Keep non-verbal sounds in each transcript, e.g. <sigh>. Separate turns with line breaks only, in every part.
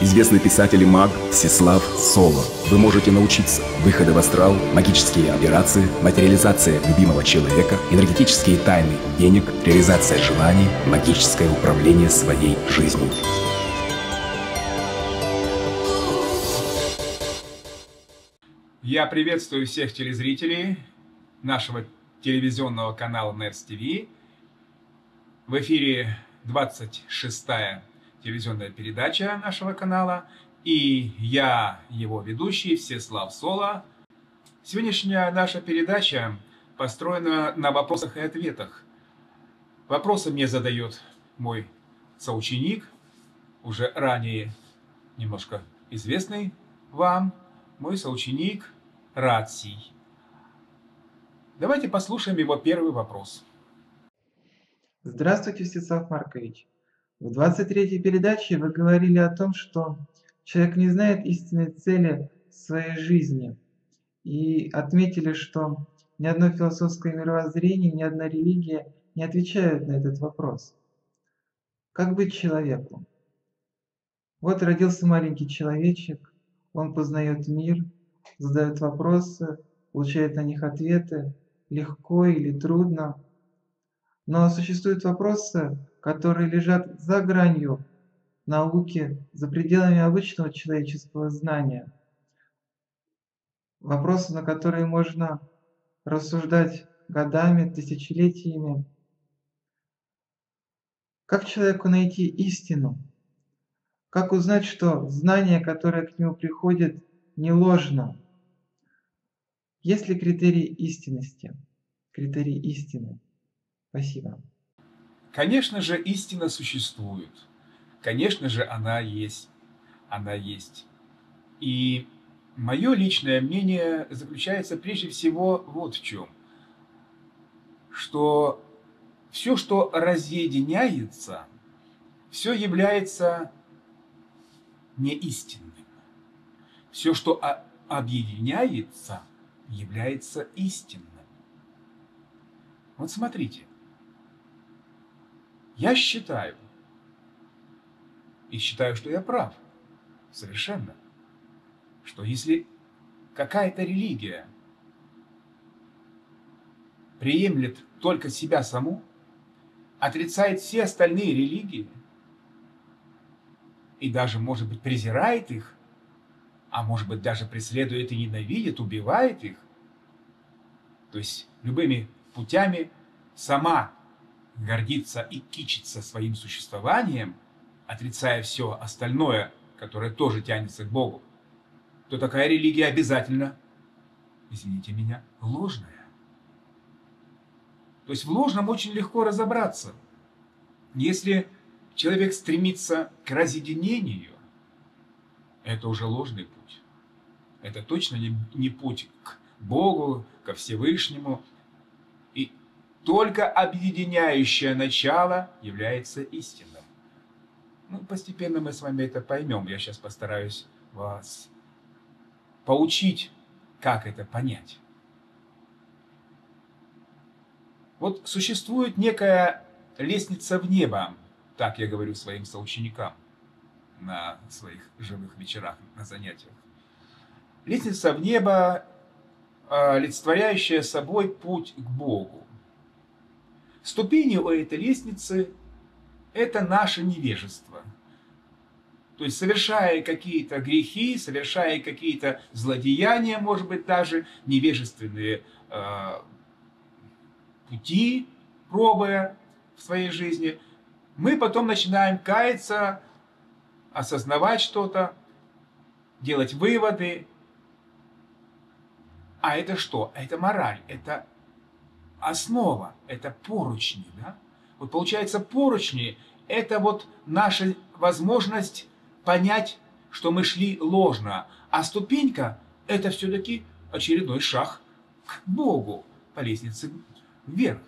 известный писатель и маг Всеслав Соло. Вы можете научиться выхода в астрал, магические операции, материализация любимого человека, энергетические тайны денег, реализация желаний, магическое управление своей жизнью.
Я приветствую всех телезрителей нашего телевизионного канала NERS TV. В эфире 26-я телевизионная передача нашего канала. И я, его ведущий, Всеслав Соло. Сегодняшняя наша передача построена на вопросах и ответах. Вопросы мне задает мой соученик, уже ранее немножко известный вам, мой соученик Раций. Давайте послушаем его первый вопрос.
Здравствуйте, Всеслав Маркович. В 23-й передаче вы говорили о том, что человек не знает истинной цели своей жизни. И отметили, что ни одно философское мировоззрение, ни одна религия не отвечают на этот вопрос. Как быть человеку? Вот родился маленький человечек, он познает мир, задает вопросы, получает на них ответы, легко или трудно. Но существуют вопросы, которые лежат за гранью науки, за пределами обычного человеческого знания. Вопросы, на которые можно рассуждать годами, тысячелетиями. Как человеку найти истину? Как узнать, что знание, которое к нему приходит, не ложно? Есть ли критерии истинности? Критерии истины? Спасибо.
Конечно же, истина существует. Конечно же, она есть. Она есть. И мое личное мнение заключается прежде всего вот в чем. Что все, что разъединяется, все является неистинным. Все, что объединяется, является истинным. Вот смотрите, я считаю, и считаю, что я прав, совершенно, что если какая-то религия приемлет только себя саму, отрицает все остальные религии и даже, может быть, презирает их, а может быть, даже преследует и ненавидит, убивает их, то есть любыми путями сама гордится и кичится своим существованием, отрицая все остальное, которое тоже тянется к Богу, то такая религия обязательно, извините меня, ложная. То есть в ложном очень легко разобраться. Если человек стремится к разъединению, это уже ложный путь. Это точно не, не путь к Богу, ко Всевышнему, только объединяющее начало является истинным. Ну, постепенно мы с вами это поймем. Я сейчас постараюсь вас поучить, как это понять. Вот существует некая лестница в небо, так я говорю своим соученикам на своих живых вечерах, на занятиях. Лестница в небо, а, олицетворяющая собой путь к Богу. Ступени у этой лестницы – это наше невежество. То есть, совершая какие-то грехи, совершая какие-то злодеяния, может быть, даже невежественные э, пути, пробуя в своей жизни, мы потом начинаем каяться, осознавать что-то, делать выводы. А это что? Это мораль, это основа, это поручни. Да? Вот получается поручни – это вот наша возможность понять, что мы шли ложно. А ступенька – это все-таки очередной шаг к Богу по лестнице вверх.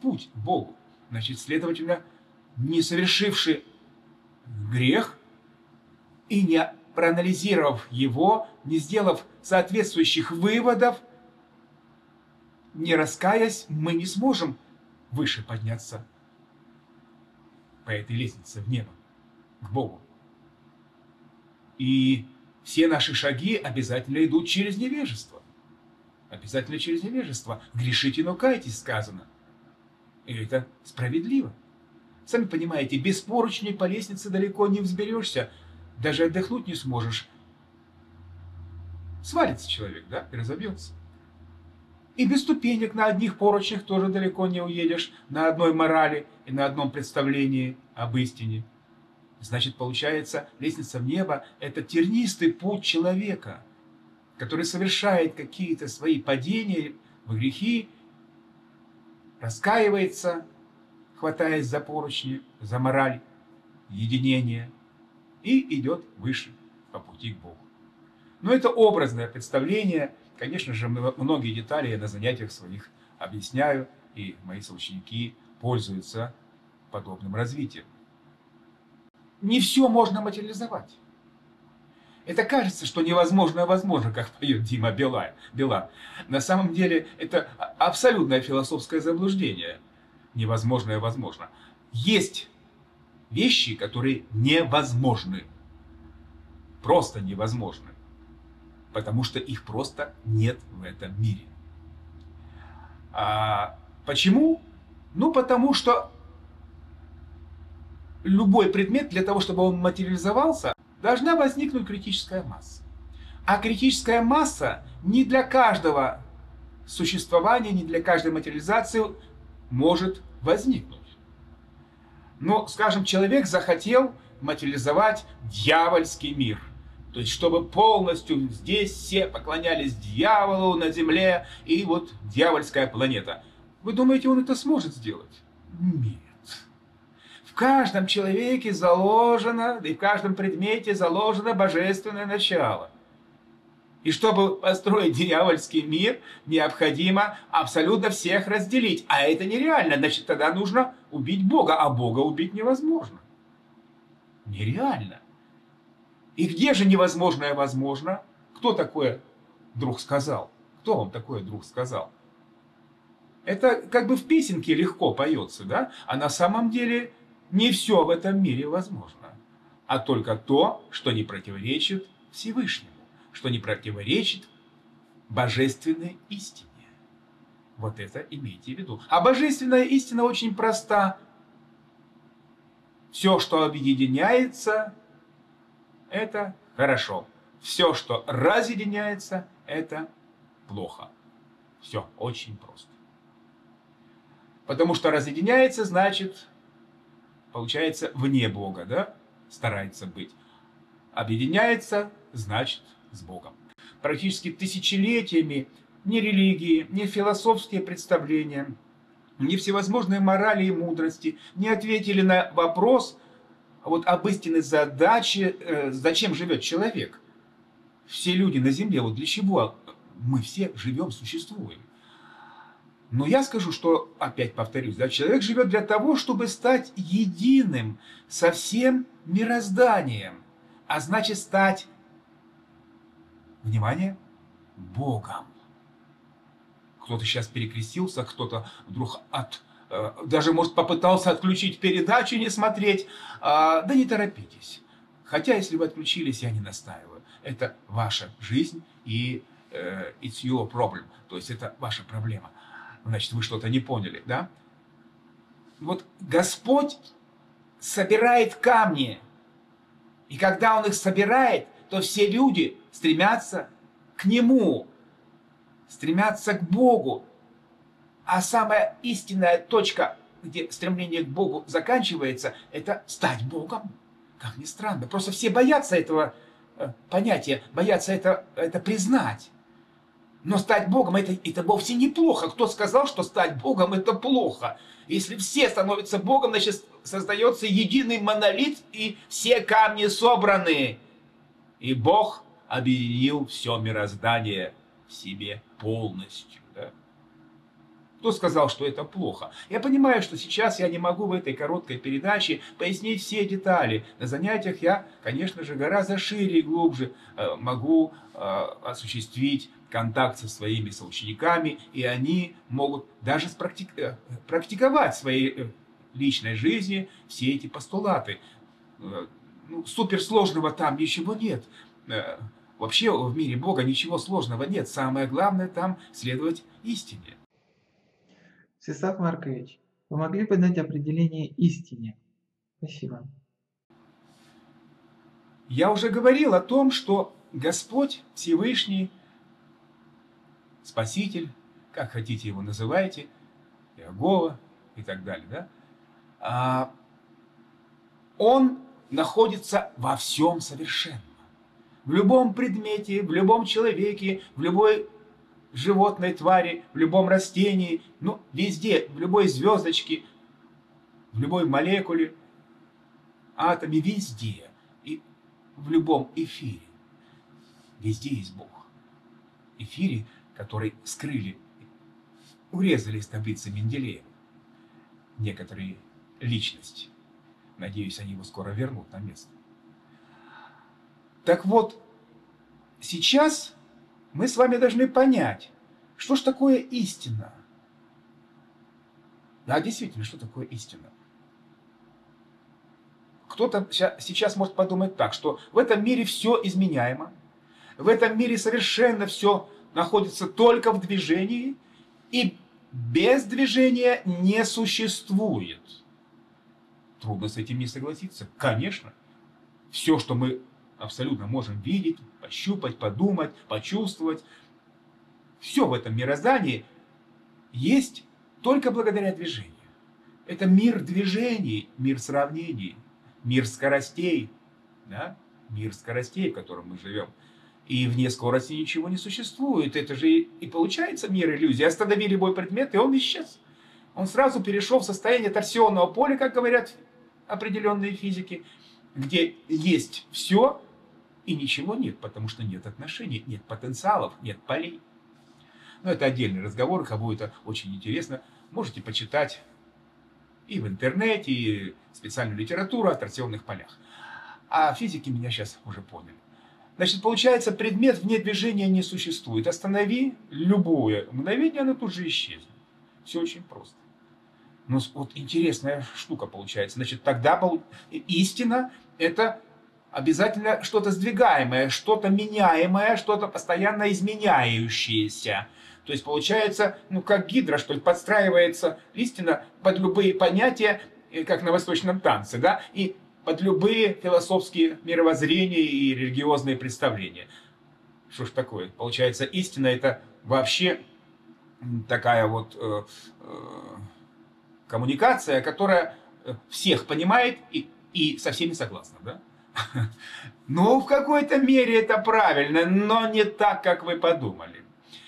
Путь к Богу. Значит, следовательно, не совершивший грех и не проанализировав его, не сделав соответствующих выводов – не раскаясь, мы не сможем выше подняться по этой лестнице в небо, к Богу. И все наши шаги обязательно идут через невежество. Обязательно через невежество. Грешите, но кайтесь, сказано. И это справедливо. Сами понимаете, без поручней по лестнице далеко не взберешься, даже отдохнуть не сможешь. Свалится человек, да, и разобьется. И без ступенек на одних поручнях тоже далеко не уедешь, на одной морали и на одном представлении об истине. Значит, получается, лестница в небо – это тернистый путь человека, который совершает какие-то свои падения в грехи, раскаивается, хватаясь за поручни, за мораль, единение, и идет выше по пути к Богу. Но это образное представление. Конечно же, многие детали я на занятиях своих объясняю, и мои соученики пользуются подобным развитием. Не все можно материализовать. Это кажется, что невозможно возможно, как поет Дима Бела. Бела. На самом деле это абсолютное философское заблуждение. Невозможное возможно. Есть вещи, которые невозможны. Просто невозможны потому что их просто нет в этом мире. А почему? Ну, потому что любой предмет, для того, чтобы он материализовался, должна возникнуть критическая масса. А критическая масса не для каждого существования, не для каждой материализации может возникнуть. Но, скажем, человек захотел материализовать дьявольский мир – то есть, чтобы полностью здесь все поклонялись дьяволу на земле и вот дьявольская планета. Вы думаете, он это сможет сделать? Нет. В каждом человеке заложено, и в каждом предмете заложено божественное начало. И чтобы построить дьявольский мир, необходимо абсолютно всех разделить. А это нереально. Значит, тогда нужно убить Бога, а Бога убить невозможно. Нереально. И где же невозможное возможно? Кто такое вдруг сказал? Кто вам такое вдруг сказал? Это как бы в песенке легко поется, да? А на самом деле не все в этом мире возможно, а только то, что не противоречит Всевышнему, что не противоречит божественной истине. Вот это имейте в виду. А божественная истина очень проста. Все, что объединяется, это хорошо. Все, что разъединяется, это плохо. Все очень просто. Потому что разъединяется, значит, получается, вне Бога, да? Старается быть. Объединяется, значит, с Богом. Практически тысячелетиями ни религии, ни философские представления, ни всевозможные морали и мудрости не ответили на вопрос, вот об истинной задаче, э, зачем живет человек. Все люди на Земле, вот для чего мы все живем, существуем. Но я скажу, что, опять повторюсь, да, человек живет для того, чтобы стать единым со всем мирозданием, а значит стать, внимание, Богом. Кто-то сейчас перекрестился, кто-то вдруг от даже, может, попытался отключить передачу, не смотреть. А, да не торопитесь. Хотя, если вы отключились, я не настаиваю. Это ваша жизнь и uh, it's your problem. То есть это ваша проблема. Значит, вы что-то не поняли, да? Вот Господь собирает камни. И когда Он их собирает, то все люди стремятся к Нему, стремятся к Богу. А самая истинная точка, где стремление к Богу заканчивается, это стать Богом. Как ни странно. Просто все боятся этого э, понятия, боятся это, это признать. Но стать Богом это, это вовсе неплохо. Кто сказал, что стать Богом это плохо? Если все становятся Богом, значит создается единый монолит, и все камни собраны. И Бог объединил все мироздание в себе полностью. Кто сказал, что это плохо? Я понимаю, что сейчас я не могу в этой короткой передаче пояснить все детали. На занятиях я, конечно же, гораздо шире и глубже э, могу э, осуществить контакт со своими соучениками, и они могут даже э, практиковать в своей личной жизни все эти постулаты. ну, суперсложного там ничего нет. Вообще в мире Бога ничего сложного нет. Самое главное там следовать истине.
Всеслав Маркович, вы могли бы дать определение истине? Спасибо.
Я уже говорил о том, что Господь Всевышний, Спаситель, как хотите его называйте, Иегова и так далее, да, а, он находится во всем совершенно. В любом предмете, в любом человеке, в любой животной твари, в любом растении, ну, везде, в любой звездочке, в любой молекуле, атоме, везде, и в любом эфире. Везде есть Бог. Эфире, который скрыли, урезали из таблицы Менделеева некоторые личности. Надеюсь, они его скоро вернут на место. Так вот, сейчас мы с вами должны понять, что ж такое истина. Да, действительно, что такое истина? Кто-то сейчас может подумать так, что в этом мире все изменяемо, в этом мире совершенно все находится только в движении, и без движения не существует. Трудно с этим не согласиться. Конечно, все, что мы абсолютно можем видеть, пощупать, подумать, почувствовать, все в этом мироздании есть только благодаря движению. Это мир движений, мир сравнений, мир скоростей, да? мир скоростей, в котором мы живем. И вне скорости ничего не существует. Это же и получается мир иллюзии. Останови любой предмет, и он исчез. Он сразу перешел в состояние торсионного поля, как говорят определенные физики, где есть все и ничего нет, потому что нет отношений, нет потенциалов, нет полей. Но это отдельный разговор, кому это очень интересно, можете почитать и в интернете, и специальную литературу о торсионных полях. А физики меня сейчас уже поняли. Значит, получается, предмет вне движения не существует. Останови любое мгновение, оно тут же исчезнет. Все очень просто. Но вот интересная штука получается. Значит, тогда истина – это обязательно что-то сдвигаемое, что-то меняемое, что-то постоянно изменяющееся. То есть получается, ну как гидра, что ли, подстраивается истина под любые понятия, э, как на восточном танце, да, и под любые философские мировоззрения и религиозные представления. Что ж такое? Получается, истина это вообще такая вот э, э, коммуникация, которая э, всех понимает и, и со всеми согласна, да? Ну, в какой-то мере это правильно, но не так, как вы подумали.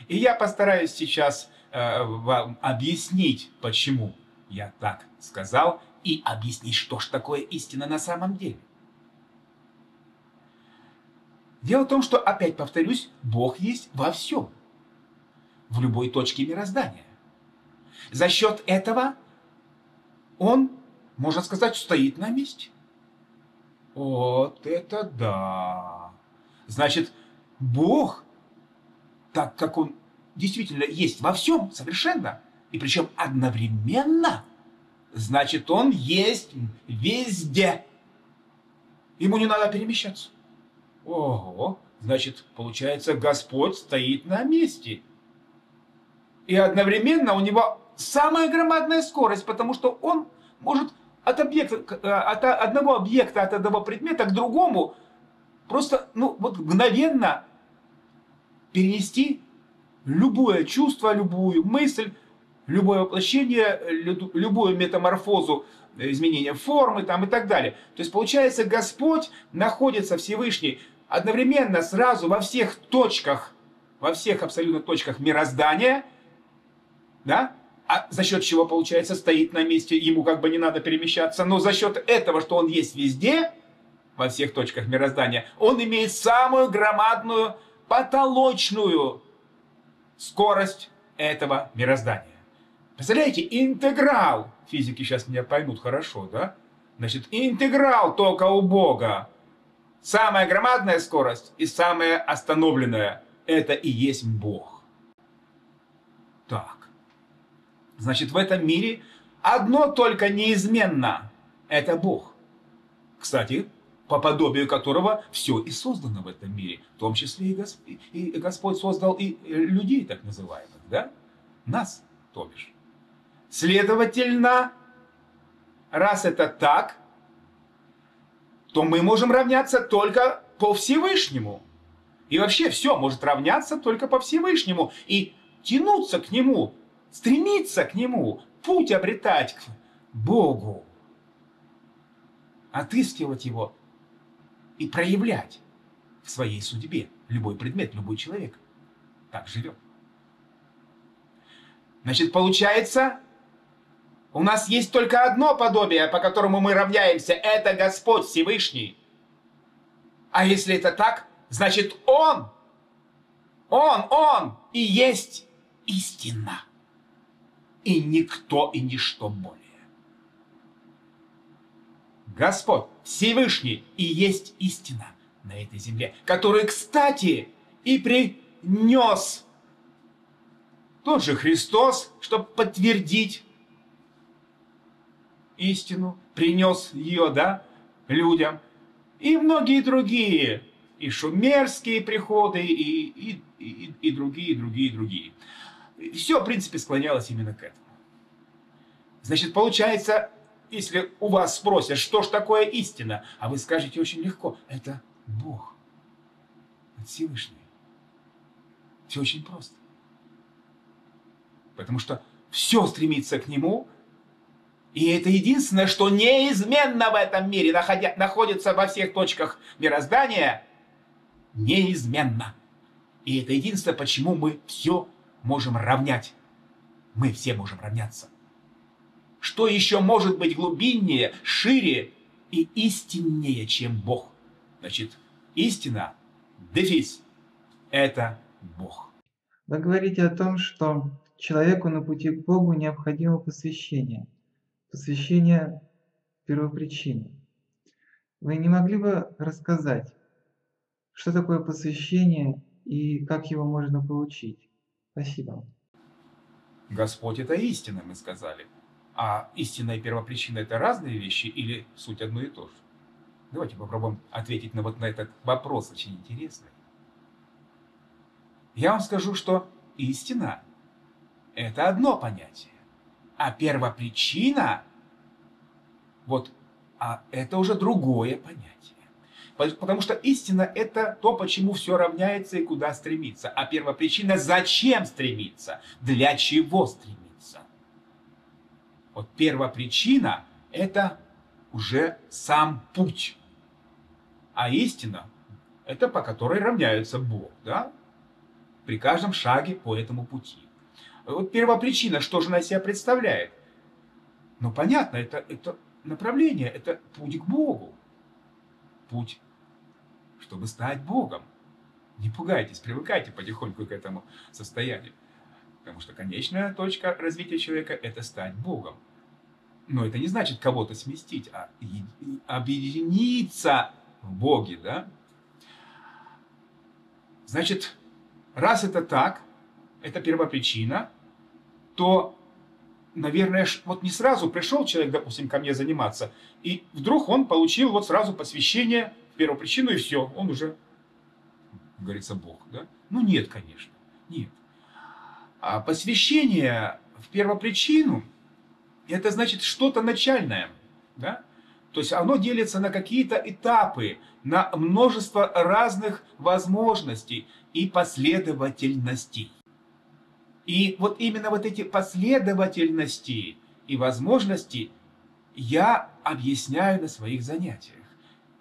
И я постараюсь сейчас э, вам объяснить, почему я так сказал, и объяснить, что ж такое истина на самом деле. Дело в том, что, опять повторюсь, Бог есть во всем, в любой точке мироздания. За счет этого Он, можно сказать, стоит на месте. Вот это да! Значит, Бог, так как Он действительно есть во всем совершенно, и причем одновременно, значит, Он есть везде. Ему не надо перемещаться. Ого, значит, получается, Господь стоит на месте. И одновременно у него самая громадная скорость, потому что он может от, объекта, э, от одного объекта, от одного предмета к другому просто ну, вот мгновенно перенести любое чувство, любую мысль, любое воплощение, любую метаморфозу, э, изменение формы там, и так далее. То есть получается, Господь находится Всевышний одновременно сразу во всех точках, во всех абсолютно точках мироздания, да, а за счет чего, получается, стоит на месте, ему как бы не надо перемещаться, но за счет этого, что он есть везде, во всех точках мироздания, он имеет самую громадную, потолочную скорость этого мироздания. Представляете, интеграл, физики сейчас меня поймут хорошо, да? Значит, интеграл только у Бога. Самая громадная скорость и самая остановленная – это и есть Бог. Так. Значит, в этом мире одно только неизменно – это Бог. Кстати, по подобию которого все и создано в этом мире, в том числе и, Госп... и Господь создал и людей так называемых, да? Нас, то бишь. Следовательно, раз это так, то мы можем равняться только по Всевышнему. И вообще все может равняться только по Всевышнему. И тянуться к Нему, стремиться к Нему, путь обретать к Богу, отыскивать Его и проявлять в своей судьбе любой предмет, любой человек. Так живет. Значит, получается, у нас есть только одно подобие, по которому мы равняемся. Это Господь Всевышний. А если это так, значит Он, Он, Он и есть истина. И никто и ничто более. Господь Всевышний и есть истина на этой земле, который, кстати, и принес тот же Христос, чтобы подтвердить истину, принес ее, да, людям. И многие другие, и шумерские приходы, и, и, и, и другие, и другие, Все, в принципе, склонялось именно к этому. Значит, получается, если у вас спросят, что ж такое истина, а вы скажете очень легко, это Бог, это Всевышний. Все очень просто. Потому что все стремится к Нему, и это единственное, что неизменно в этом мире находя, находится во всех точках мироздания, неизменно. И это единственное, почему мы все можем равнять. Мы все можем равняться. Что еще может быть глубиннее, шире и истиннее, чем Бог? Значит, истина, дефис, это Бог.
Вы говорите о том, что человеку на пути к Богу необходимо посвящение – посвящение первопричины. Вы не могли бы рассказать, что такое посвящение и как его можно получить? Спасибо.
Господь – это истина, мы сказали. А истина и первопричина – это разные вещи или суть одно и то же? Давайте попробуем ответить на вот на этот вопрос, очень интересный. Я вам скажу, что истина – это одно понятие. А первопричина, вот, а это уже другое понятие. Потому что истина – это то, почему все равняется и куда стремиться. А первопричина – зачем стремиться, для чего стремиться. Вот первопричина – это уже сам путь. А истина – это по которой равняется Бог, да? При каждом шаге по этому пути. Вот первопричина, что же она себя представляет? Ну, понятно, это, это направление, это путь к Богу. Путь, чтобы стать Богом. Не пугайтесь, привыкайте потихоньку к этому состоянию. Потому что конечная точка развития человека – это стать Богом. Но это не значит кого-то сместить, а объединиться в Боге, да? Значит, раз это так, это первопричина, то, наверное, вот не сразу пришел человек, допустим, ко мне заниматься, и вдруг он получил вот сразу посвящение первопричину, и все, он уже, говорится, Бог. Да? Ну нет, конечно, нет. А посвящение в первопричину, это значит что-то начальное. Да? То есть оно делится на какие-то этапы, на множество разных возможностей и последовательностей. И вот именно вот эти последовательности и возможности я объясняю на своих занятиях.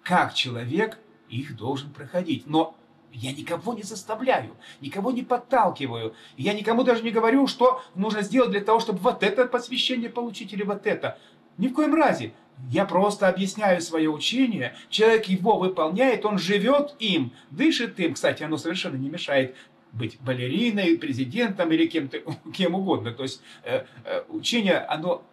Как человек их должен проходить. Но я никого не заставляю, никого не подталкиваю. Я никому даже не говорю, что нужно сделать для того, чтобы вот это посвящение получить или вот это. Ни в коем разе. Я просто объясняю свое учение, человек его выполняет, он живет им, дышит им. Кстати, оно совершенно не мешает быть балериной, президентом или кем-то, <laughs> кем угодно. То есть э, э, учение, оно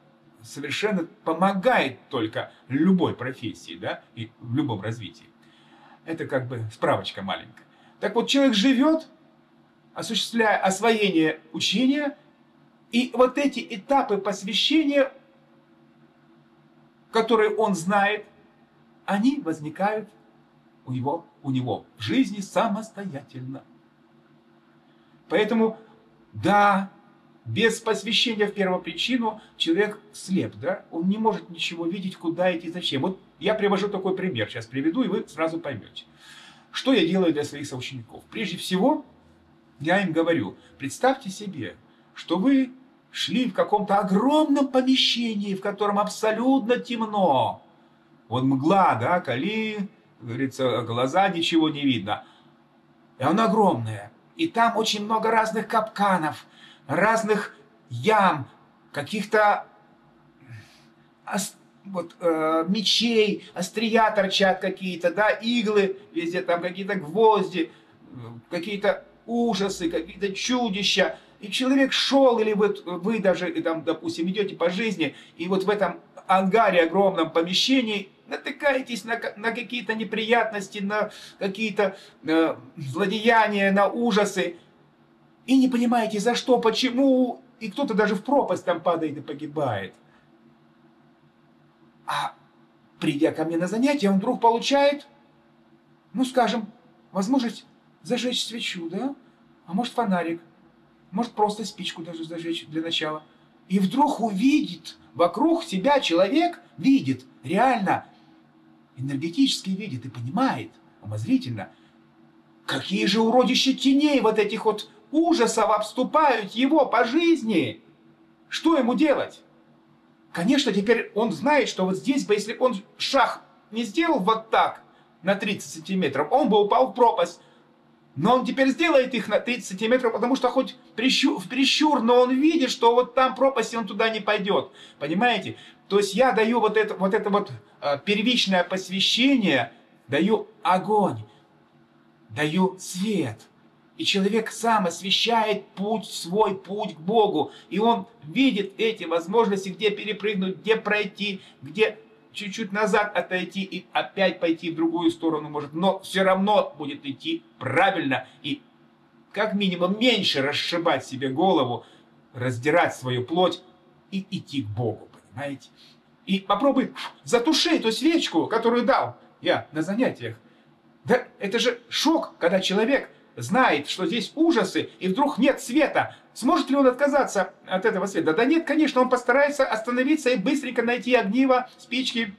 совершенно помогает только любой профессии, да, и в любом развитии. Это как бы справочка маленькая. Так вот, человек живет, осуществляя освоение учения, и вот эти этапы посвящения, которые он знает, они возникают у него, у него в жизни самостоятельно. Поэтому, да, без посвящения в первопричину человек слеп, да? Он не может ничего видеть, куда идти, зачем. Вот я привожу такой пример, сейчас приведу, и вы сразу поймете. Что я делаю для своих соучеников? Прежде всего, я им говорю, представьте себе, что вы шли в каком-то огромном помещении, в котором абсолютно темно. Вот мгла, да, кали, говорится, глаза ничего не видно. И оно огромное. И там очень много разных капканов, разных ям, каких-то вот, э, мечей, острия торчат какие-то, да, иглы, везде там какие-то гвозди, какие-то ужасы, какие-то чудища. И человек шел, или вот вы даже, там, допустим, идете по жизни, и вот в этом ангаре, огромном помещении, натыкаетесь на, на какие-то неприятности, на какие-то э, злодеяния, на ужасы, и не понимаете, за что, почему, и кто-то даже в пропасть там падает и погибает. А придя ко мне на занятие, он вдруг получает, ну, скажем, возможность зажечь свечу, да? А может фонарик, может просто спичку даже зажечь для начала. И вдруг увидит, вокруг себя человек видит, реально, энергетически видит и понимает, умозрительно, какие же уродища теней вот этих вот ужасов обступают его по жизни. Что ему делать? Конечно, теперь он знает, что вот здесь бы, если он шаг не сделал вот так, на 30 сантиметров, он бы упал в пропасть. Но он теперь сделает их на 30 сантиметров, потому что хоть прищур, в прищур, но он видит, что вот там пропасть, и он туда не пойдет. Понимаете? То есть я даю вот это вот, это вот э, первичное посвящение, даю огонь, даю свет – и человек сам освещает путь, свой путь к Богу. И он видит эти возможности, где перепрыгнуть, где пройти, где чуть-чуть назад отойти и опять пойти в другую сторону может. Но все равно будет идти правильно и как минимум меньше расшибать себе голову, раздирать свою плоть и идти к Богу, понимаете? И попробуй затуши эту свечку, которую дал я на занятиях. Да это же шок, когда человек знает, что здесь ужасы, и вдруг нет света, сможет ли он отказаться от этого света? Да нет, конечно, он постарается остановиться и быстренько найти огниво, спички,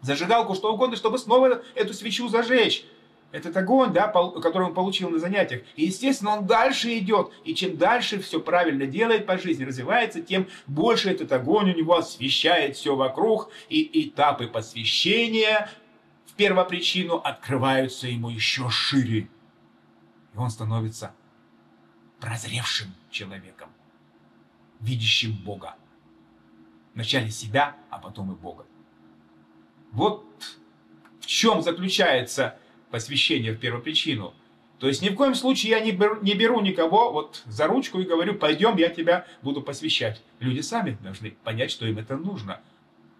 зажигалку, что угодно, чтобы снова эту свечу зажечь. Этот огонь, да, который он получил на занятиях. И, естественно, он дальше идет. И чем дальше все правильно делает по жизни, развивается, тем больше этот огонь у него освещает все вокруг. И этапы посвящения в первопричину открываются ему еще шире он становится прозревшим человеком, видящим Бога. Вначале себя, а потом и Бога. Вот в чем заключается посвящение в первопричину. То есть ни в коем случае я не беру, не беру никого вот за ручку и говорю, пойдем, я тебя буду посвящать. Люди сами должны понять, что им это нужно.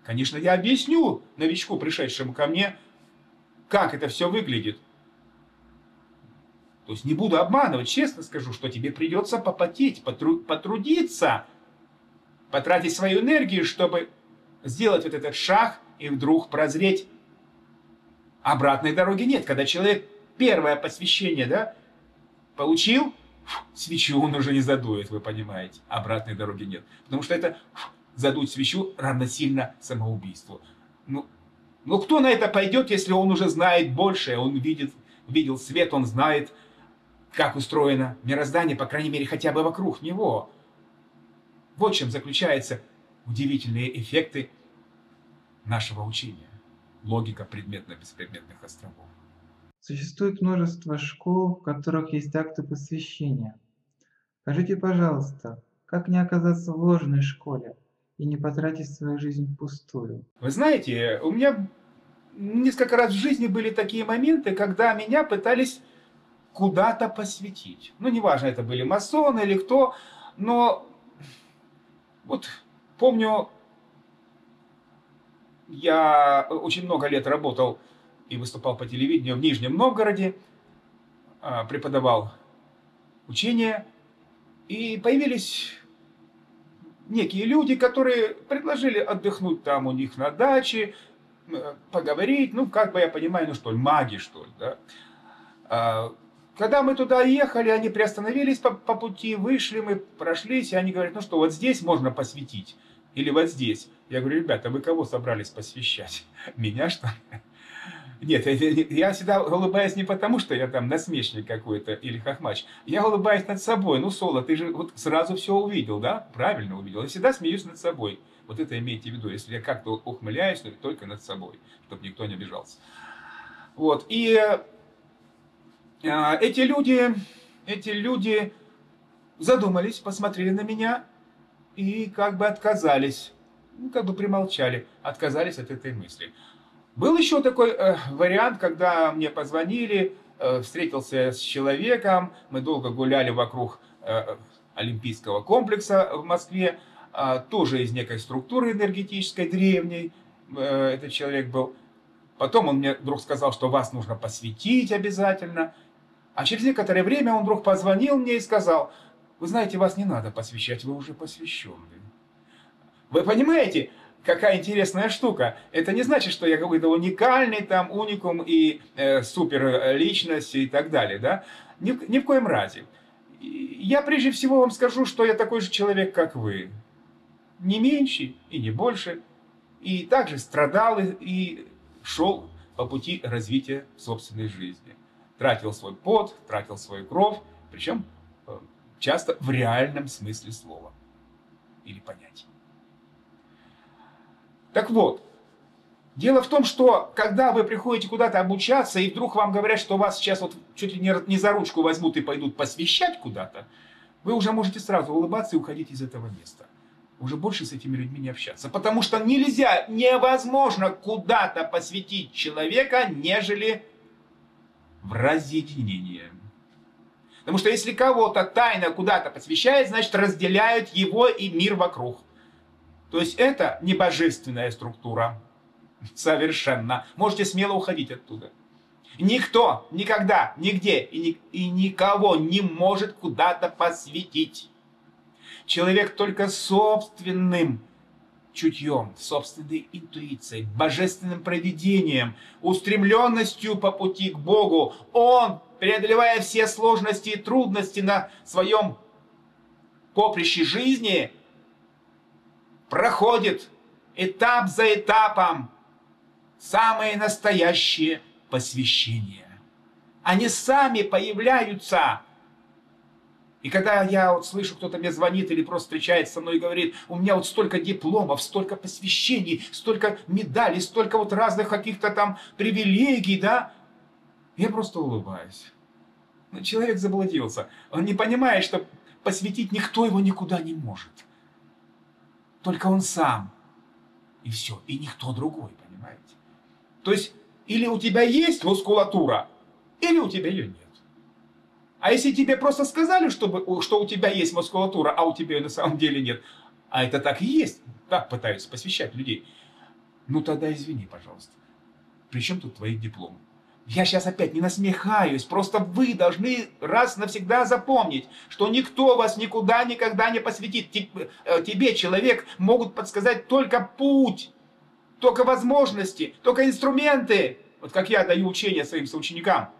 Конечно, я объясню новичку, пришедшему ко мне, как это все выглядит. То есть не буду обманывать, честно скажу, что тебе придется попотеть, потру потрудиться, потратить свою энергию, чтобы сделать вот этот шаг и вдруг прозреть. Обратной дороги нет. Когда человек первое посвящение да, получил, свечу он уже не задует, вы понимаете. Обратной дороги нет. Потому что это задуть свечу равносильно самоубийству. Ну, ну кто на это пойдет, если он уже знает больше, он видит, видел свет, он знает, как устроено мироздание, по крайней мере, хотя бы вокруг него. Вот чем заключаются удивительные эффекты нашего учения. Логика предметно-беспредметных островов.
Существует множество школ, в которых есть акты посвящения. Скажите, пожалуйста, как не оказаться в ложной школе и не потратить свою жизнь впустую?
Вы знаете, у меня несколько раз в жизни были такие моменты, когда меня пытались куда-то посвятить. Ну, неважно, это были масоны или кто, но вот помню, я очень много лет работал и выступал по телевидению в Нижнем Новгороде, а, преподавал учение, и появились некие люди, которые предложили отдохнуть там у них на даче, поговорить, ну, как бы я понимаю, ну что ли, маги, что ли, да. Когда мы туда ехали, они приостановились по, по пути, вышли, мы прошлись, и они говорят, ну что, вот здесь можно посвятить, или вот здесь. Я говорю, ребята, вы кого собрались посвящать? <laughs> Меня, что ли? Нет, я всегда улыбаюсь не потому, что я там насмешник какой-то или хохмач. Я улыбаюсь над собой. Ну, Соло, ты же вот сразу все увидел, да? Правильно увидел. Я всегда смеюсь над собой. Вот это имейте в виду. Если я как-то ухмыляюсь, то только над собой, чтобы никто не обижался. Вот. И эти люди, эти люди задумались, посмотрели на меня и как бы отказались, ну, как бы примолчали, отказались от этой мысли. Был еще такой э, вариант, когда мне позвонили, э, встретился с человеком, мы долго гуляли вокруг э, Олимпийского комплекса в Москве, э, тоже из некой структуры энергетической древней э, этот человек был. Потом он мне вдруг сказал, что вас нужно посвятить обязательно. А через некоторое время он вдруг позвонил мне и сказал, вы знаете, вас не надо посвящать, вы уже посвященный. Вы понимаете, какая интересная штука. Это не значит, что я какой-то уникальный там уникум и э, супер личность и так далее, да? Ни, ни в коем разе. Я прежде всего вам скажу, что я такой же человек, как вы. Не меньше и не больше. И также страдал и, и шел по пути развития собственной жизни. Тратил свой пот, тратил свою кровь, причем э, часто в реальном смысле слова или понятия. Так вот, дело в том, что когда вы приходите куда-то обучаться, и вдруг вам говорят, что вас сейчас вот чуть ли не за ручку возьмут и пойдут посвящать куда-то, вы уже можете сразу улыбаться и уходить из этого места. Уже больше с этими людьми не общаться. Потому что нельзя, невозможно куда-то посвятить человека, нежели в разъединение. Потому что если кого-то тайно куда-то посвящает, значит разделяют его и мир вокруг. То есть это не божественная структура. Совершенно. Можете смело уходить оттуда. Никто, никогда, нигде и, ни, и никого не может куда-то посвятить. Человек только собственным чутьем, собственной интуицией, божественным проведением, устремленностью по пути к Богу, он, преодолевая все сложности и трудности на своем поприще жизни, проходит этап за этапом самые настоящие посвящения. Они сами появляются. И когда я вот слышу, кто-то мне звонит или просто встречается со мной и говорит, у меня вот столько дипломов, столько посвящений, столько медалей, столько вот разных каких-то там привилегий, да, я просто улыбаюсь. Но человек заблудился. Он не понимает, что посвятить никто его никуда не может. Только он сам. И все. И никто другой, понимаете? То есть, или у тебя есть мускулатура, или у тебя ее нет. А если тебе просто сказали, чтобы, что у тебя есть мускулатура, а у тебя ее на самом деле нет, а это так и есть, так пытаются посвящать людей, ну тогда извини, пожалуйста. При чем тут твои дипломы? Я сейчас опять не насмехаюсь, просто вы должны раз навсегда запомнить, что никто вас никуда никогда не посвятит. Э, тебе, человек, могут подсказать только путь, только возможности, только инструменты. Вот как я даю учения своим соученикам.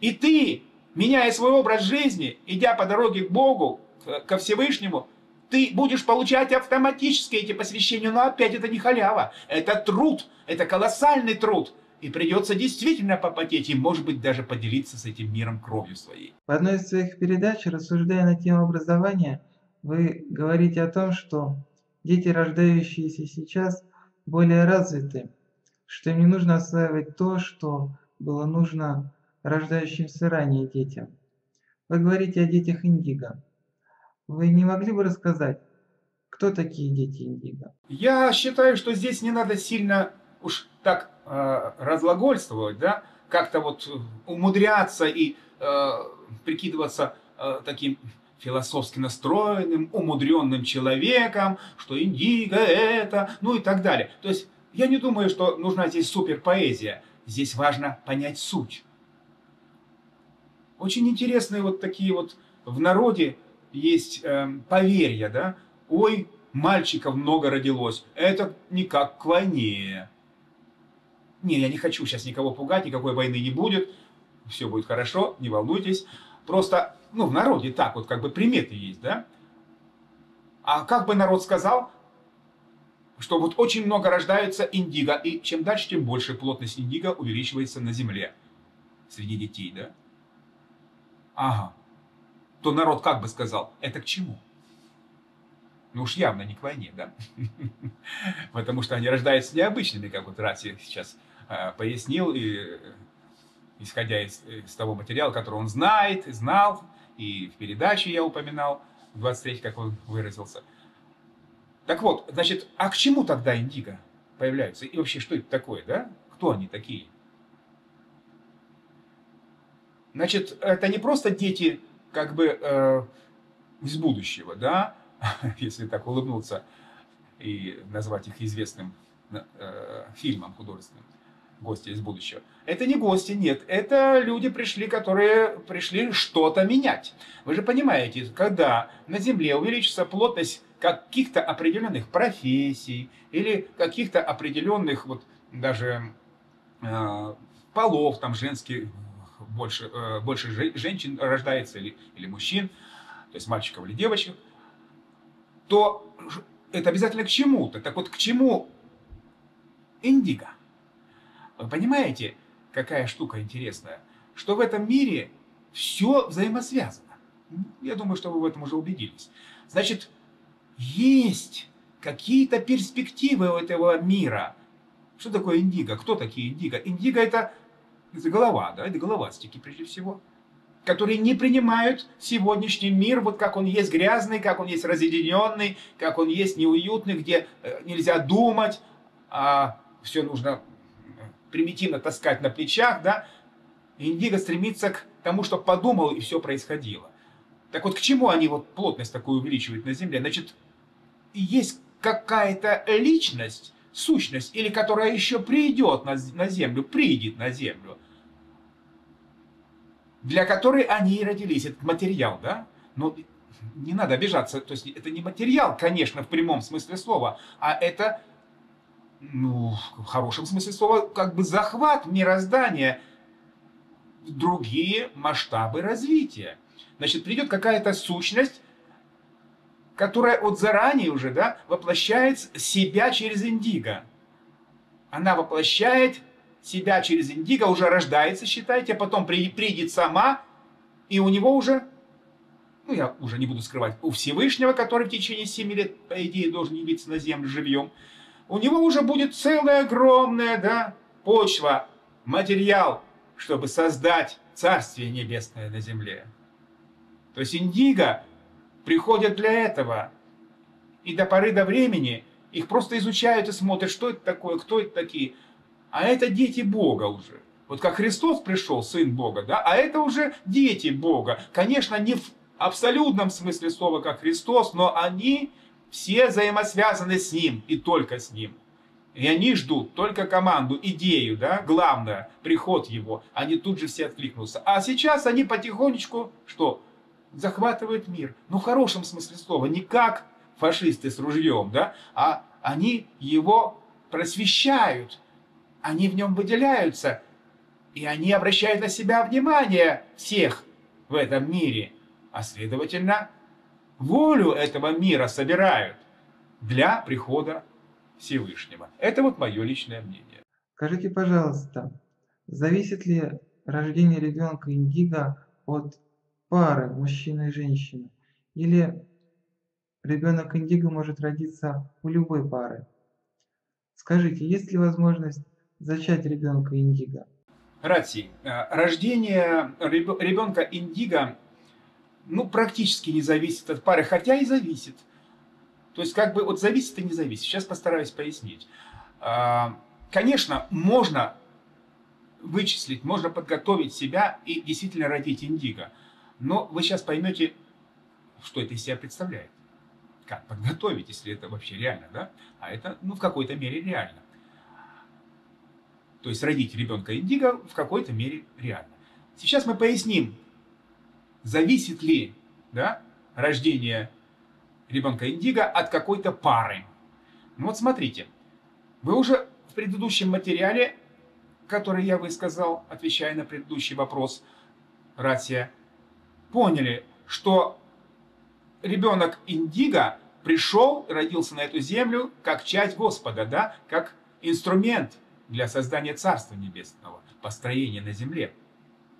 И ты, меняя свой образ жизни, идя по дороге к Богу, ко Всевышнему, ты будешь получать автоматически эти посвящения, но опять это не халява, это труд, это колоссальный труд – и придется действительно попотеть и, может быть, даже поделиться с этим миром кровью своей.
В одной из своих передач, рассуждая на тему образования, вы говорите о том, что дети, рождающиеся сейчас, более развиты, что им не нужно осваивать то, что было нужно рождающимся ранее детям. Вы говорите о детях Индиго. Вы не могли бы рассказать, кто такие дети Индиго?
Я считаю, что здесь не надо сильно уж так э, разлагольствовать, да, как-то вот умудряться и э, прикидываться э, таким философски настроенным, умудренным человеком, что индиго это, ну и так далее. То есть я не думаю, что нужна здесь суперпоэзия. Здесь важно понять суть. Очень интересные вот такие вот в народе есть э, поверья, да, ой, мальчиков много родилось, это никак к войне. не, я не хочу сейчас никого пугать, никакой войны не будет, все будет хорошо, не волнуйтесь. Просто, ну, в народе так вот как бы приметы есть, да? А как бы народ сказал, что вот очень много рождается индиго, и чем дальше, тем больше плотность индиго увеличивается на земле среди детей, да? Ага. То народ как бы сказал, это к чему? Ну уж явно не к войне, да? <laughs> Потому что они рождаются необычными, как вот Рати сейчас э, пояснил, и, исходя из, из того материала, который он знает, знал, и в передаче я упоминал, 23 как он выразился. Так вот, значит, а к чему тогда индиго появляются? И вообще, что это такое, да? Кто они такие? Значит, это не просто дети как бы э, из будущего, да, <laughs> если так улыбнуться и назвать их известным э, фильмом художественным «Гости из будущего». Это не гости, нет, это люди пришли, которые пришли что-то менять. Вы же понимаете, когда на Земле увеличится плотность каких-то определенных профессий или каких-то определенных вот даже э, полов, там женских, больше, э, больше женщин рождается или, или мужчин, то есть мальчиков или девочек, то это обязательно к чему-то. Так вот, к чему индиго? Вы понимаете, какая штука интересная? Что в этом мире все взаимосвязано. Я думаю, что вы в этом уже убедились. Значит, есть какие-то перспективы у этого мира. Что такое индиго? Кто такие индиго? Индиго это, это голова, да, это головастики прежде всего которые не принимают сегодняшний мир, вот как он есть грязный, как он есть разъединенный, как он есть неуютный, где э, нельзя думать, а все нужно э, примитивно таскать на плечах, да, Индиго стремится к тому, чтобы подумал, и все происходило. Так вот, к чему они вот плотность такую увеличивают на Земле? Значит, есть какая-то личность, сущность, или которая еще придет на, на Землю, придет на Землю, для которой они и родились. Это материал, да? Но не надо обижаться. То есть это не материал, конечно, в прямом смысле слова, а это, ну, в хорошем смысле слова, как бы захват мироздания в другие масштабы развития. Значит, придет какая-то сущность, которая от заранее уже да, воплощает себя через индиго. Она воплощает себя через индиго, уже рождается, считайте, а потом придет сама, и у него уже, ну я уже не буду скрывать, у Всевышнего, который в течение 7 лет, по идее, должен явиться на землю живьем, у него уже будет целая огромная да, почва, материал, чтобы создать Царствие Небесное на земле. То есть индиго приходят для этого. И до поры до времени их просто изучают и смотрят, что это такое, кто это такие а это дети Бога уже. Вот как Христос пришел, Сын Бога, да, а это уже дети Бога. Конечно, не в абсолютном смысле слова, как Христос, но они все взаимосвязаны с Ним и только с Ним. И они ждут только команду, идею, да, главное, приход Его. Они тут же все откликнутся. А сейчас они потихонечку, что, захватывают мир. Ну, в хорошем смысле слова, не как фашисты с ружьем, да, а они его просвещают, они в нем выделяются, и они обращают на себя внимание всех в этом мире, а следовательно, волю этого мира собирают для прихода Всевышнего. Это вот мое личное мнение.
Скажите, пожалуйста, зависит ли рождение ребенка индиго от пары мужчины и женщины? Или ребенок индиго может родиться у любой пары? Скажите, есть ли возможность зачать ребенка индиго?
Рати, э, рождение ребенка индиго ну, практически не зависит от пары, хотя и зависит. То есть как бы вот зависит и не зависит. Сейчас постараюсь пояснить. А, конечно, можно вычислить, можно подготовить себя и действительно родить индиго. Но вы сейчас поймете, что это из себя представляет. Как подготовить, если это вообще реально, да? А это, ну, в какой-то мере реально то есть родить ребенка индиго, в какой-то мере реально. Сейчас мы поясним, зависит ли да, рождение ребенка индиго от какой-то пары. Ну вот смотрите, вы уже в предыдущем материале который я высказал, отвечая на предыдущий вопрос, Ратия, поняли, что ребенок Индиго пришел, родился на эту землю как часть Господа, да, как инструмент для создания Царства Небесного, построения на земле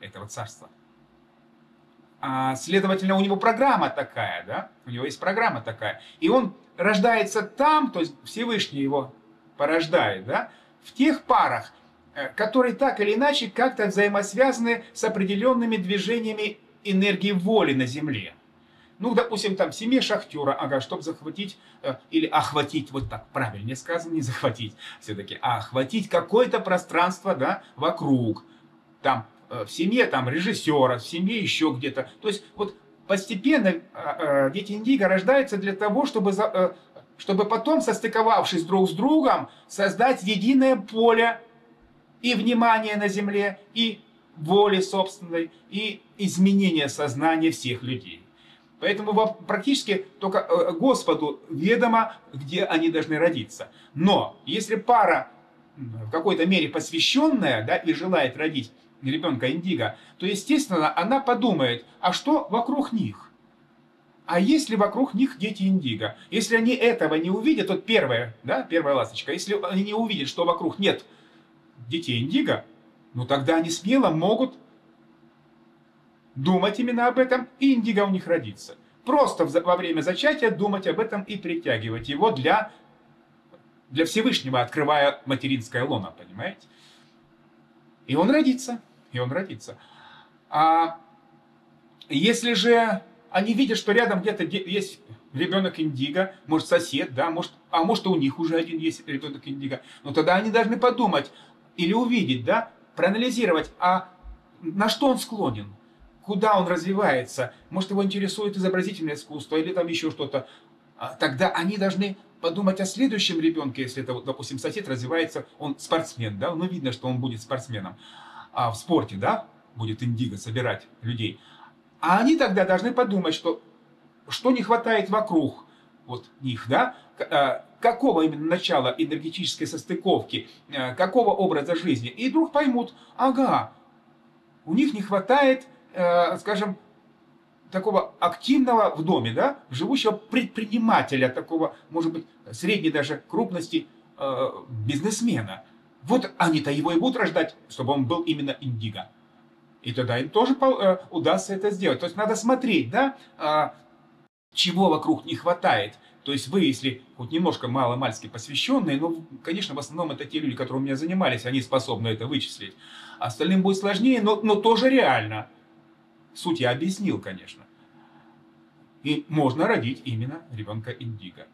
этого Царства. А, следовательно, у него программа такая, да, у него есть программа такая. И он рождается там, то есть Всевышний его порождает, да, в тех парах, э, которые так или иначе как-то взаимосвязаны с определенными движениями энергии воли на Земле. Ну, допустим, там в семье шахтера, ага, чтобы захватить, э, или охватить, вот так правильнее сказано, не захватить все-таки, а охватить какое-то пространство, да, вокруг. Там э, в семье там режиссера, в семье еще где-то. То есть вот постепенно э, э, дети Индиго рождаются для того, чтобы, э, чтобы потом, состыковавшись друг с другом, создать единое поле и внимание на земле, и воли собственной, и изменение сознания всех людей. Поэтому практически только э, Господу ведомо, где они должны родиться. Но если пара в какой-то мере посвященная да, и желает родить ребенка индиго, то, естественно, она подумает, а что вокруг них? А если вокруг них дети индиго? Если они этого не увидят, вот первая, да, первая ласточка, если они не увидят, что вокруг нет детей индиго, ну тогда они смело могут думать именно об этом, и индиго у них родится. Просто во время зачатия думать об этом и притягивать его для, для Всевышнего, открывая материнское лоно, понимаете? И он родится, и он родится. А если же они видят, что рядом где-то есть ребенок индиго, может сосед, да, может, а может у них уже один есть ребенок индиго, но тогда они должны подумать или увидеть, да, проанализировать, а на что он склонен, куда он развивается, может его интересует изобразительное искусство или там еще что-то, а тогда они должны подумать о следующем ребенке, если это, допустим, сосед развивается, он спортсмен, да, ну видно, что он будет спортсменом а, в спорте, да, будет индиго собирать людей. А они тогда должны подумать, что, что не хватает вокруг вот них, да, а, какого именно начала энергетической состыковки, а, какого образа жизни. И вдруг поймут, ага, у них не хватает, э, скажем, такого активного в доме, да, живущего предпринимателя, такого, может быть, средней даже крупности э, бизнесмена. Вот они-то его и будут рождать, чтобы он был именно индиго. И тогда им тоже э, удастся это сделать. То есть надо смотреть, да, э, чего вокруг не хватает. То есть вы, если хоть немножко мало-мальски посвященные, ну, конечно, в основном это те люди, которые у меня занимались, они способны это вычислить. Остальным будет сложнее, но, но тоже реально. Суть я объяснил, конечно. И можно родить именно ребенка индиго.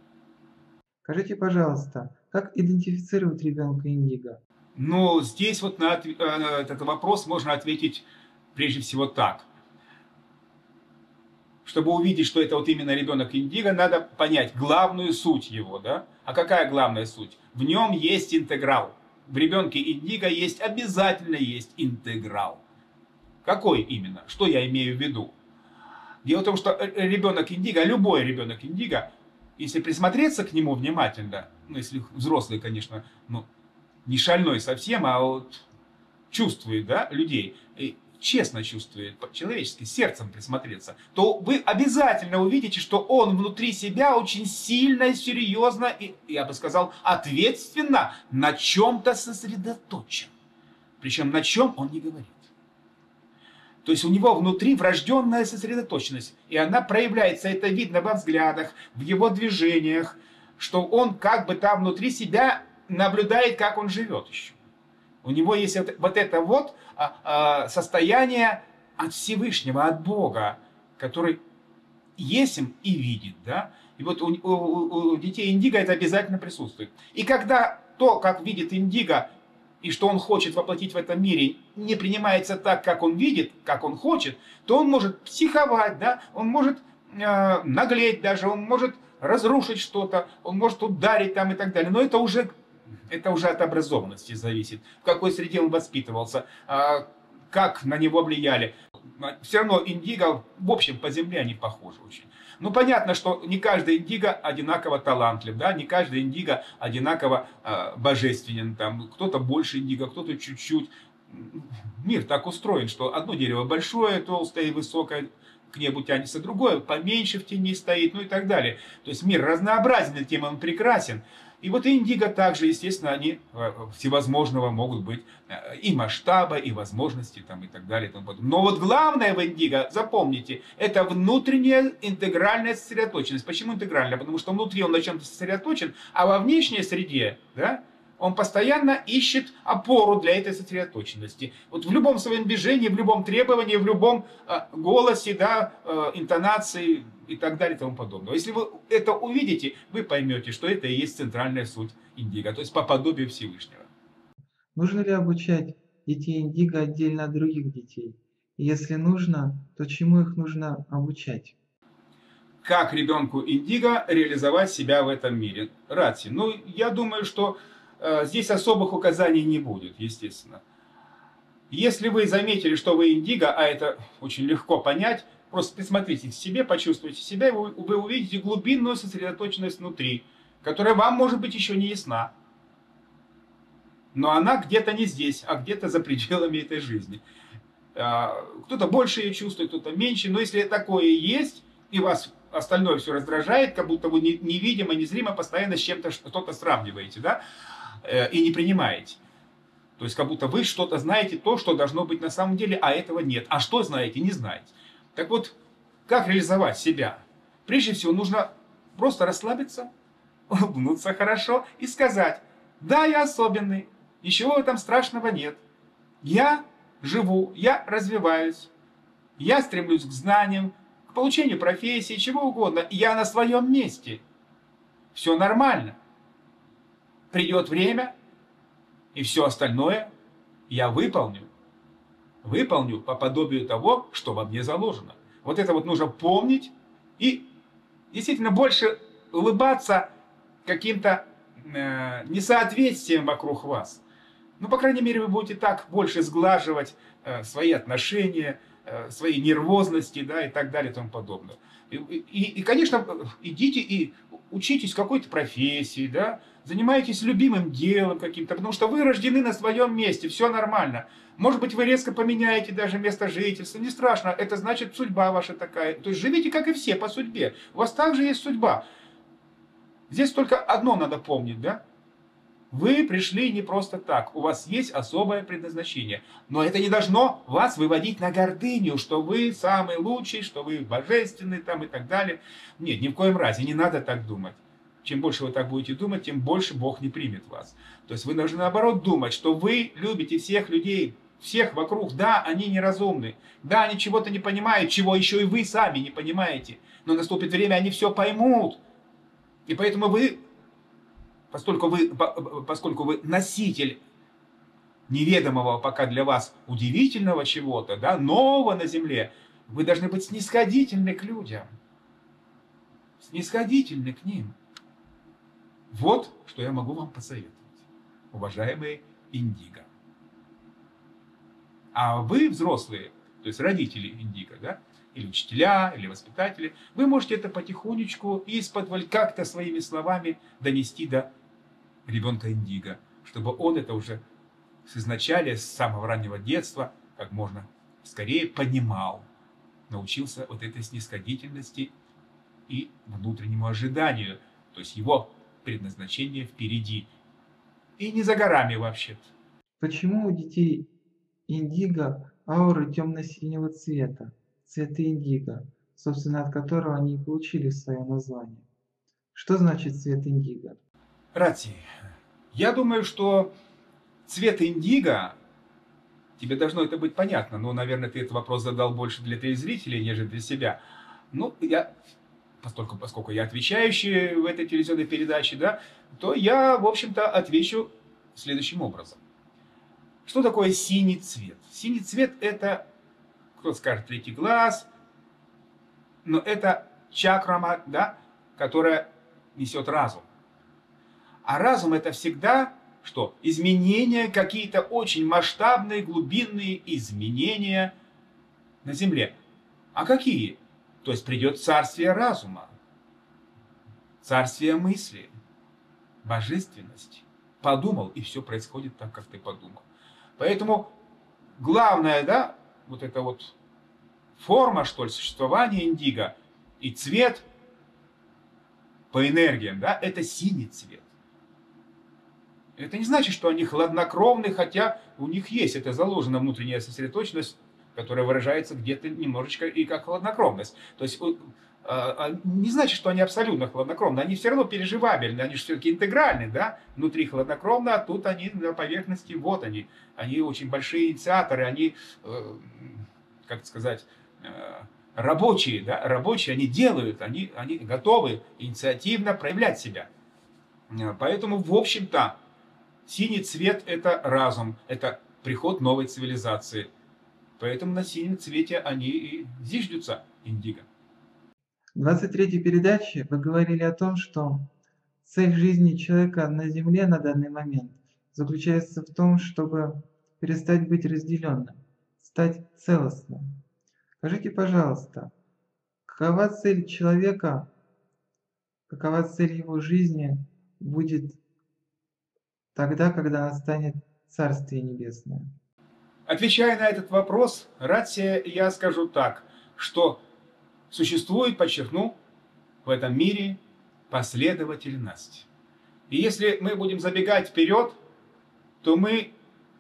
Скажите, пожалуйста, как идентифицировать ребенка индиго?
Ну, здесь вот на э, этот вопрос можно ответить прежде всего так. Чтобы увидеть, что это вот именно ребенок индиго, надо понять главную суть его, да? А какая главная суть? В нем есть интеграл. В ребенке индиго есть, обязательно есть интеграл. Какой именно? Что я имею в виду? Дело в том, что э, э, ребенок индиго, любой ребенок индиго, если присмотреться к нему внимательно, ну, если взрослый, конечно, ну, не шальной совсем, а вот чувствует, да, людей, честно чувствует, человечески, сердцем присмотреться, то вы обязательно увидите, что он внутри себя очень сильно, серьезно и, я бы сказал, ответственно на чем-то сосредоточен. Причем на чем он не говорит. То есть у него внутри врожденная сосредоточенность, и она проявляется, это видно во взглядах, в его движениях, что он как бы там внутри себя наблюдает, как он живет еще. У него есть вот, вот это вот а, а, состояние от Всевышнего, от Бога, который есть им и видит, да. И вот у, у, у детей индиго это обязательно присутствует. И когда то, как видит индиго, и что он хочет воплотить в этом мире, не принимается так, как он видит, как он хочет, то он может психовать, да, он может э, наглеть даже, он может разрушить что-то, он может ударить там и так далее. Но это уже, это уже от образованности зависит, в какой среде он воспитывался, э, как на него влияли. все равно индиго, в общем, по земле они похожи очень. Ну, понятно, что не каждый индиго одинаково талантлив, да, не каждый индиго одинаково э, божественен, там, кто-то больше индиго, кто-то чуть-чуть. Мир так устроен, что одно дерево большое, толстое и высокое, к небу тянется другое, поменьше в тени стоит, ну и так далее. То есть мир разнообразен, тем он прекрасен. И вот индиго также, естественно, они э, всевозможного могут быть э, и масштаба, и возможности там, и так далее. И тому подобное. Но вот главное в индиго, запомните, это внутренняя интегральная сосредоточенность. Почему интегральная? Потому что внутри он на чем-то сосредоточен, а во внешней среде, да, он постоянно ищет опору для этой сосредоточенности. Вот в любом своем движении, в любом требовании, в любом э, голосе, да, э, интонации и так далее и тому подобное. Если вы это увидите, вы поймете, что это и есть центральная суть индиго, то есть по подобию Всевышнего.
Нужно ли обучать детей индиго отдельно от других детей? Если нужно, то чему их нужно обучать?
Как ребенку индиго реализовать себя в этом мире? Рати, ну я думаю, что здесь особых указаний не будет, естественно. Если вы заметили, что вы индиго, а это очень легко понять, просто присмотритесь к себе, почувствуйте себя, и вы, вы увидите глубинную сосредоточенность внутри, которая вам, может быть, еще не ясна. Но она где-то не здесь, а где-то за пределами этой жизни. А, кто-то больше ее чувствует, кто-то меньше, но если такое есть, и вас остальное все раздражает, как будто вы невидимо, незримо постоянно с чем-то что-то сравниваете, да, Э, и не принимаете. То есть как будто вы что-то знаете, то, что должно быть на самом деле, а этого нет. А что знаете, не знаете. Так вот, как реализовать себя? Прежде всего, нужно просто расслабиться, <laughs> улыбнуться хорошо и сказать, да, я особенный, ничего в этом страшного нет. Я живу, я развиваюсь, я стремлюсь к знаниям, к получению профессии, чего угодно. Я на своем месте. Все нормально придет время, и все остальное я выполню. Выполню по подобию того, что во мне заложено. Вот это вот нужно помнить и действительно больше улыбаться каким-то э, несоответствием вокруг вас. Ну, по крайней мере, вы будете так больше сглаживать э, свои отношения, э, свои нервозности, да, и так далее и тому подобное. И, и, и, конечно, идите и учитесь какой-то профессии, да, занимаетесь любимым делом каким-то, потому что вы рождены на своем месте, все нормально. Может быть, вы резко поменяете даже место жительства, не страшно, это значит судьба ваша такая. То есть живите, как и все, по судьбе. У вас также есть судьба. Здесь только одно надо помнить, да? Вы пришли не просто так, у вас есть особое предназначение. Но это не должно вас выводить на гордыню, что вы самый лучший, что вы божественный там и так далее. Нет, ни в коем разе, не надо так думать. Чем больше вы так будете думать, тем больше Бог не примет вас. То есть вы должны наоборот думать, что вы любите всех людей, всех вокруг. Да, они неразумны. Да, они чего-то не понимают, чего еще и вы сами не понимаете. Но наступит время, они все поймут. И поэтому вы, поскольку вы, поскольку вы носитель неведомого пока для вас удивительного чего-то, да, нового на земле, вы должны быть снисходительны к людям. Снисходительны к ним. Вот что я могу вам посоветовать, уважаемые индиго. А вы, взрослые, то есть родители индиго, да, или учителя, или воспитатели, вы можете это потихонечку из-под как-то своими словами донести до ребенка индиго, чтобы он это уже с изначаля, с самого раннего детства, как можно скорее понимал, научился вот этой снисходительности и внутреннему ожиданию, то есть его предназначение впереди. И не за горами вообще-то.
Почему у детей индиго ауры темно-синего цвета, цвета индиго, собственно, от которого они и получили свое название? Что значит цвет индиго?
Рати, я думаю, что цвет индиго, тебе должно это быть понятно, но, наверное, ты этот вопрос задал больше для телезрителей, нежели для себя. Ну, я поскольку, поскольку я отвечающий в этой телевизионной передаче, да, то я, в общем-то, отвечу следующим образом. Что такое синий цвет? Синий цвет – это, кто скажет, третий глаз, но это чакрама, да, которая несет разум. А разум – это всегда что? Изменения, какие-то очень масштабные, глубинные изменения на земле. А какие? То есть придет царствие разума, царствие мысли, божественность. Подумал, и все происходит так, как ты подумал. Поэтому главное, да, вот эта вот форма, что ли, существования индиго и цвет по энергиям, да, это синий цвет. Это не значит, что они хладнокровны, хотя у них есть, это заложена внутренняя сосредоточенность, которая выражается где-то немножечко и как хладнокровность. То есть а, а, не значит, что они абсолютно хладнокровны, они все равно переживабельны, они же все-таки интегральны, да, внутри хладнокровно, а тут они на поверхности, вот они, они очень большие инициаторы, они, э, как сказать, э, рабочие, да, рабочие, они делают, они, они готовы инициативно проявлять себя. Э, поэтому, в общем-то, синий цвет – это разум, это приход новой цивилизации. Поэтому на синем цвете они и зиждутся, индиго.
В 23 передаче вы говорили о том, что цель жизни человека на Земле на данный момент заключается в том, чтобы перестать быть разделенным, стать целостным. Скажите, пожалуйста, какова цель человека, какова цель его жизни будет тогда, когда настанет Царствие Небесное?
Отвечая на этот вопрос, Ратсия, я скажу так, что существует, подчеркну, в этом мире последовательность. И если мы будем забегать вперед, то мы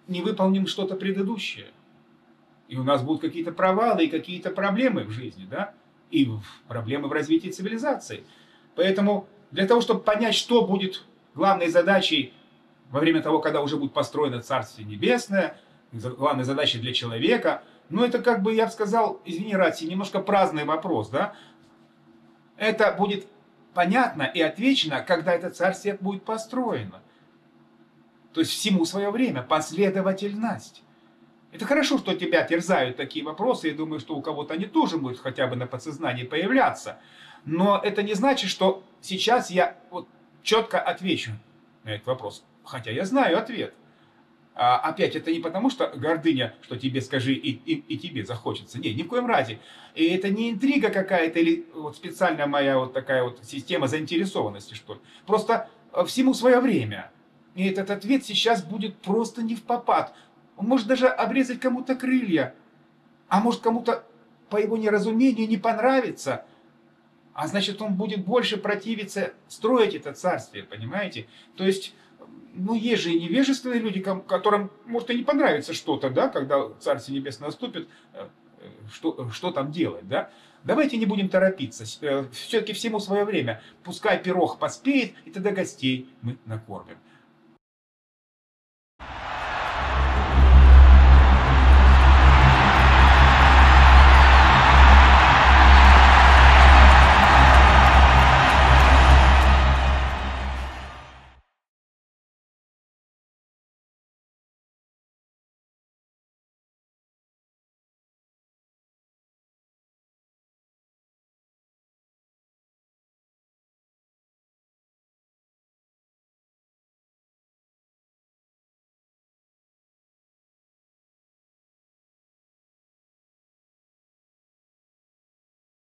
не выполним что-то предыдущее. И у нас будут какие-то провалы и какие-то проблемы в жизни, да? И проблемы в развитии цивилизации. Поэтому для того, чтобы понять, что будет главной задачей во время того, когда уже будет построено Царствие Небесное, главной задачей для человека – ну, это как бы, я бы сказал, извини, Рати, немножко праздный вопрос, да? Это будет понятно и отвечено, когда это царствие будет построено. То есть всему свое время, последовательность. Это хорошо, что тебя терзают такие вопросы. Я думаю, что у кого-то они тоже будут хотя бы на подсознании появляться. Но это не значит, что сейчас я вот четко отвечу на этот вопрос. Хотя я знаю ответ. А, опять, это не потому, что гордыня, что тебе скажи и, и, и тебе захочется. Нет, ни в коем разе. И это не интрига какая-то или вот специальная моя вот такая вот система заинтересованности, что ли. Просто э, всему свое время. И этот ответ сейчас будет просто не в попад. Он может даже обрезать кому-то крылья. А может кому-то по его неразумению не понравится. А значит, он будет больше противиться строить это царствие, понимаете? То есть ну, есть же и невежественные люди, которым может и не понравится что-то, да, когда Царствие Небесное наступит, э, что, что там делать, да. Давайте не будем торопиться, э, все-таки всему свое время. Пускай пирог поспеет, и тогда гостей мы накормим.